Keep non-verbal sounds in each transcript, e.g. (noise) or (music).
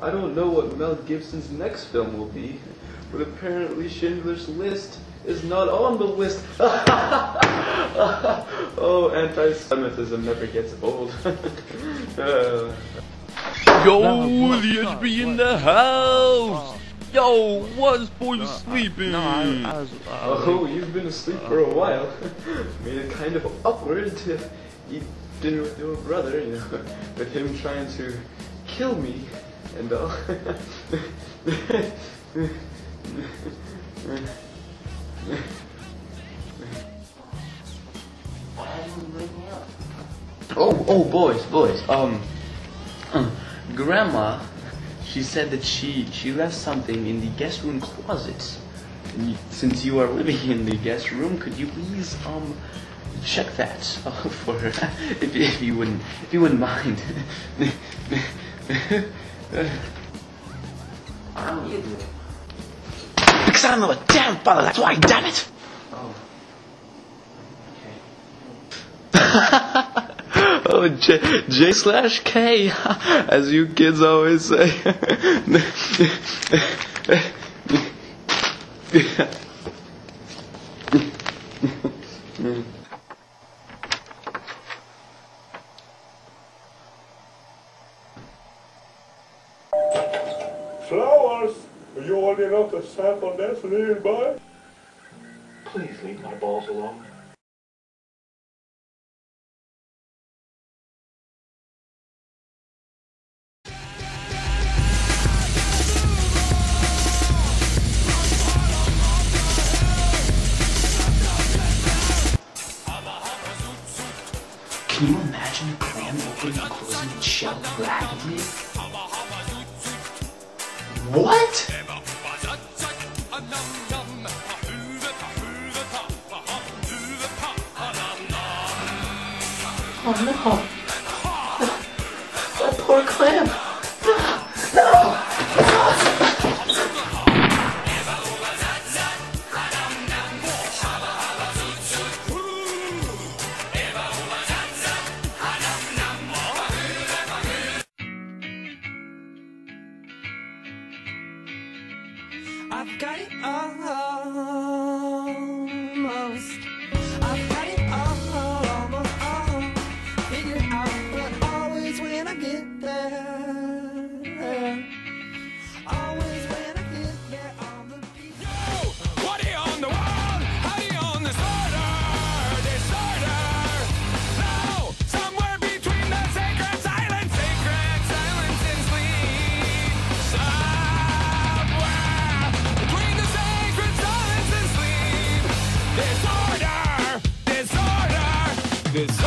I don't know what Mel Gibson's next film will be, but apparently Schindler's List is not on the list. (laughs) oh, anti-Semitism never gets old. (laughs) Uh, Yo, the SB in the house! Yo, what's boy sleeping? No, I, I was. Uh, oh, you've been asleep for a while. (laughs) Made it kind of awkward to eat dinner with your brother, you know, (laughs) with him trying to kill me and all. (laughs) oh, oh, boys, boys. Um, (clears throat) Grandma, she said that she she left something in the guest room closet. Since you are living in the guest room, could you please um check that (laughs) oh, for her, if, if you wouldn't if you wouldn't mind? (laughs) Are you doing? Because I don't know a damn father. That's why. Damn it. oh. Okay. (laughs) Oh, J, J slash K, as you kids always say. Are you old enough to sample this nearby? Please leave my balls alone. Can you imagine a clam opening and closing its shell rapidly? What? Oh no! That poor clam! I've Mutant.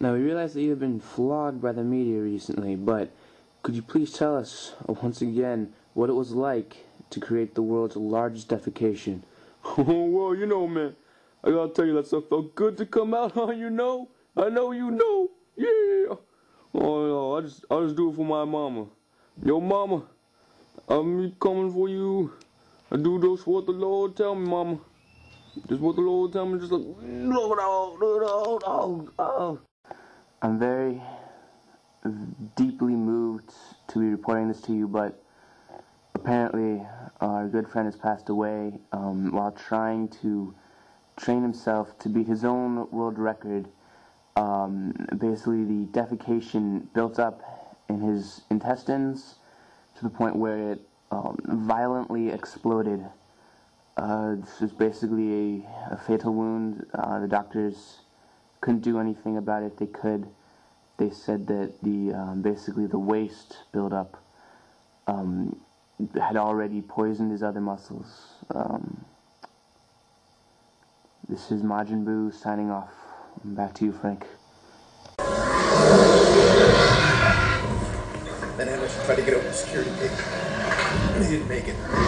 Now, we realize that you have been flogged by the media recently, but could you please tell us, once again, what it was like to create the world's largest defecation? (laughs) Well, you know, man. I gotta tell you, that stuff felt good to come out, (laughs) huh? You know? I know you know. Yeah. Oh, no, I just, I just do it for my mama. Yo, mama, I'm coming for you. I do just what the Lord tell me, mama. Just what the Lord tell me, just like, no, no, no, no, no. I'm very deeply moved to be reporting this to you, but apparently our good friend has passed away um, while trying to train himself to beat his own world record. Um, basically, the defecation built up in his intestines to the point where it um, violently exploded. Uh, this was basically a, a fatal wound. Uh, the doctors couldn't do anything about it. They could. They said that the um, basically the waste buildup um, had already poisoned his other muscles. Um, this is Majin Buu signing off. Back to you, Frank. Then Anderson tried to get over the security gate. He didn't make it.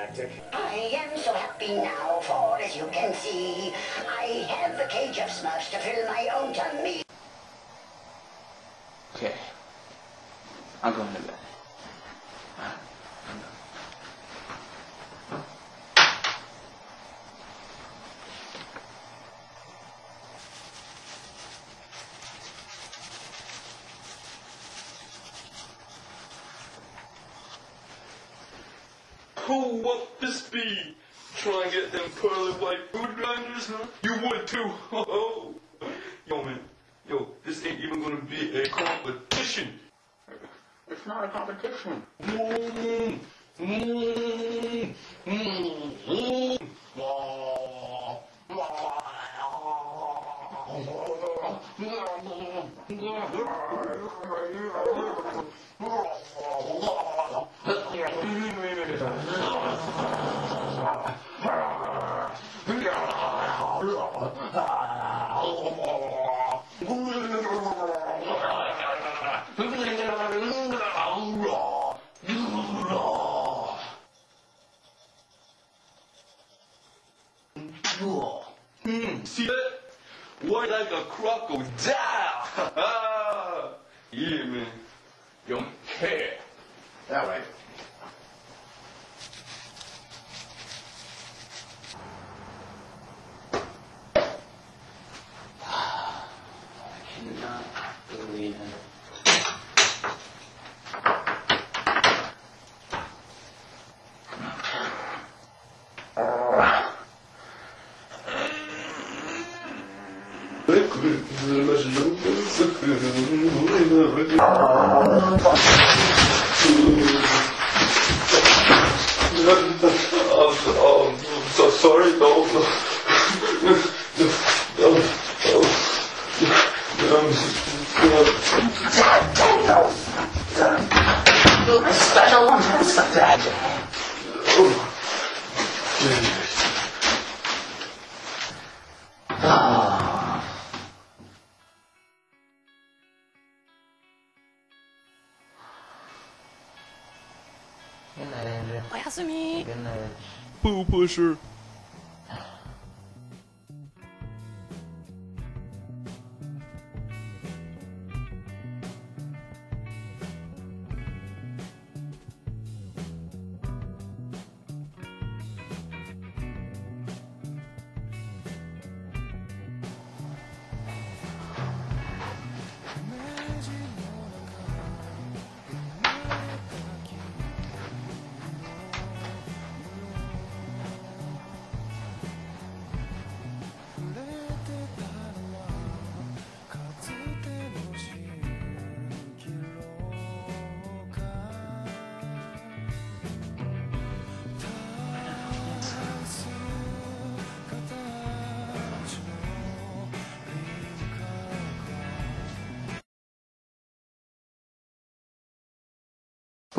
Climactic. I am so happy now, for as you can see, I have a cage of Smurfs to fill my own tummy. Okay. I'm going to Oh, what this be? Try and get them pearly white food grinders, huh? You would too. Oh, (laughs) yo, man. Yo, this ain't even gonna be a competition. It's not a competition. Mm, mm, mm, mm. Hmm, see that? White like a crocodile. yeah, man. Yo, care. That way. I cannot believe it. (laughs) I'm so sorry. No, Poo pusher.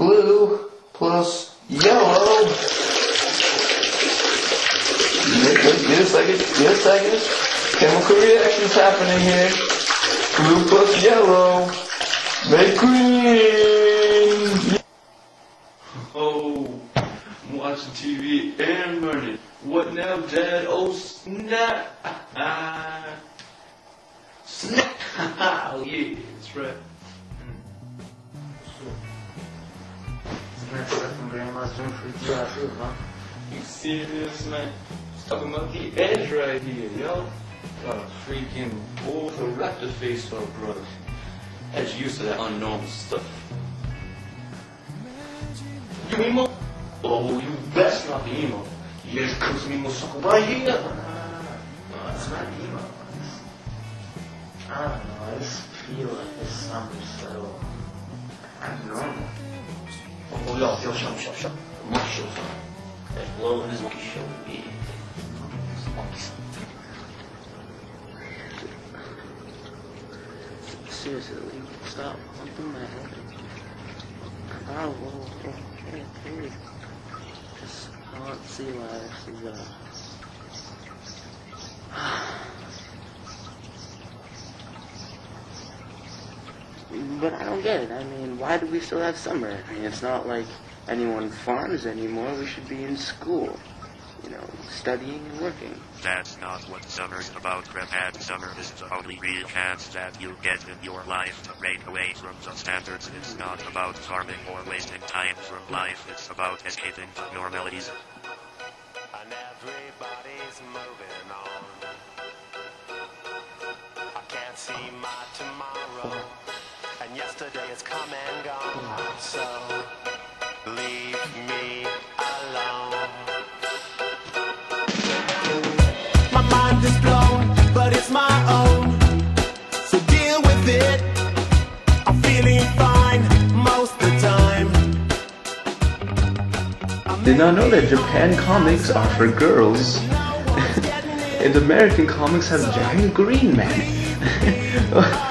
Blue plus yellow. Get, a second, get a second. Chemical reactions happening here. Blue plus yellow. Make green. Oh, I'm watching TV and learning. What now, Dad? Oh, snap! (laughs) snap! (laughs) oh, yeah, that's right. You? You serious, man? Just talking about the edge right here, yo. Got a freaking old raptor face up, brother. Edge used to that unknown stuff. You emo? Oh, you best not be emo. Yes, cause emo sucker right here. No, it's not emo. It's, I don't know. I just feel like there's something so abnormal. Yo, yo, show, show, show. Monkey show, son. That blow in his monkey show, yeah. Monkeys. Seriously, stop humping my head. Hey, hey. Just can't see why this is, uh... But I don't get it. I mean, why do we still have summer? I mean, it's not like anyone farms anymore. We should be in school, you know, studying and working. That's not what summer's about, Redhead. Summer is the only real chance that you get in your life to break away from the standards. It's not about farming or wasting time from life. It's about escaping the normalities. And everybody's moving on. I can't see my tomorrow. And yesterday has come and gone. So leave me alone. My mind is blown, but it's my own. So deal with it. I'm feeling fine most of the time. Did not know that Japan comics are for girls. (laughs) and American comics have giant green man. (laughs)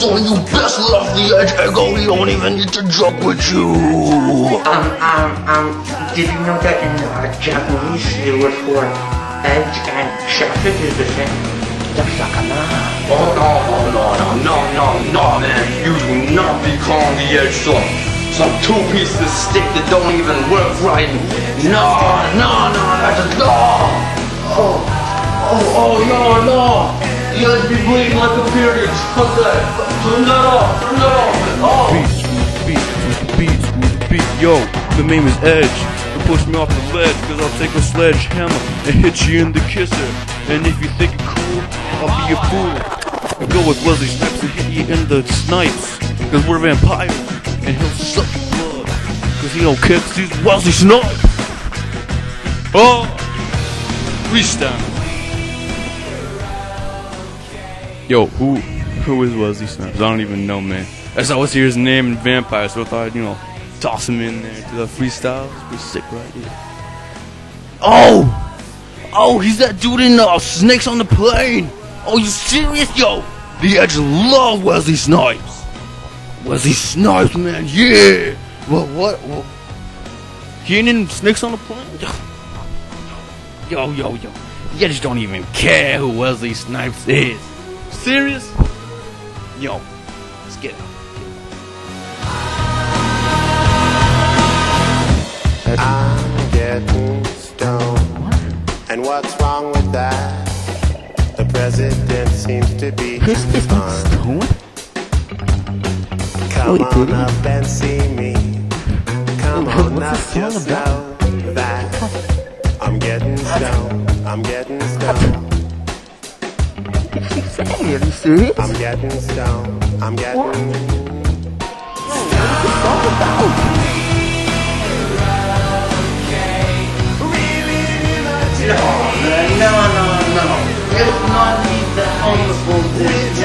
Son, you best off the edge, Ego. He don't even need to joke with you. Um, um, um, did you know that in uh, Japanese the word for edge and traffic is the same? Oh no, oh no, no, no, no, no, man. You do not be calling the edge some, some two pieces of stick that don't even work right. No, no, no, that's a no. Oh, oh, oh, no, no. Be bleeding like a period. Cut that. Turn that off. Turn that off. Oh. Beats, beats, beats, beats. Yo, the name is Edge. Push me off the ledge, cause I'll take a sledgehammer and hit you in the kisser. And if you think it cool, I'll be a fool. I go with Wesley Snipes and hit you in the snipes. Cause we're vampires, and he'll suck your blood. Cause he don't care cause he's Wesley Snipes. Oh! Freestyle. Yo, who who is Wesley Snipes? I don't even know, man. I just always hear his name in Vampire, so I thought, you know, toss him in there to the freestyle. Pretty sick right here. Oh! Oh, he's that dude in uh, Snakes on the Plane! Oh, you serious, yo? The Edge love Wesley Snipes! Wesley Snipes, man, yeah! What, what, what? He ain't in Snakes on the Plane? Yo, yo, yo. The Edge don't even care who Wesley Snipes is. Serious? Yo, let's get it. I'm getting stoned. And what's wrong with that? The president seems to be Who's too is fun. Come Wait, on did he? up and see me. Come Wait, on what's up, this song just about? know that I'm getting stoned. I'm getting stoned. Are you serious? I'm getting stoned. I'm getting. No, man, no, no, no. It's not me that honorable this.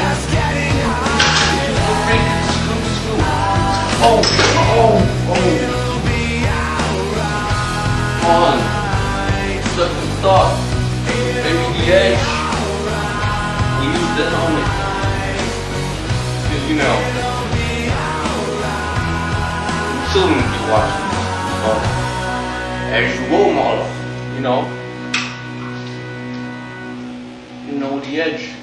Oh, oh, oh. On. Second thought. Maybe the edge. We use the helmet. Cause you know. Children be watching. Oh. As you role model. You know. You know the edge.